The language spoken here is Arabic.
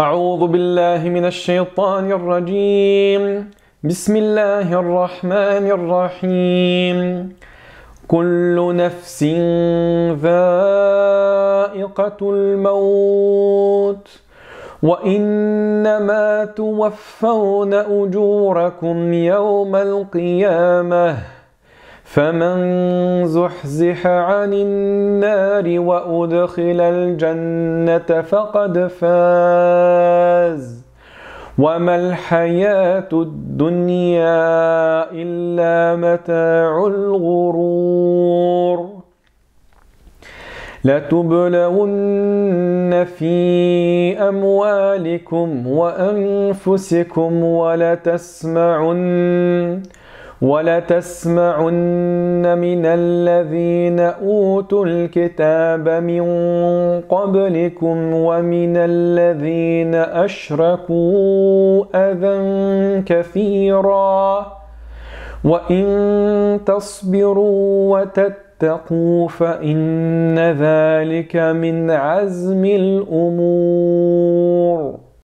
أعوذ بالله من الشيطان الرجيم. بسم الله الرحمن الرحيم. كل نفس ذائقة الموت. وإنما توفون أجوركم يوم القيامة. فمن زحزح عن النار وأدخل الجنة فقد فاز. وما الحياة الدنيا إلا متاع الغرور. لتبلون في أموالكم وأنفسكم ولتسمعن ولتسمعن من الذين أوتوا الكتاب من قبلكم ومن الذين أشركوا أذى كثيرا وإن تصبروا وتتقوا فإن ذلك من عزم الأمور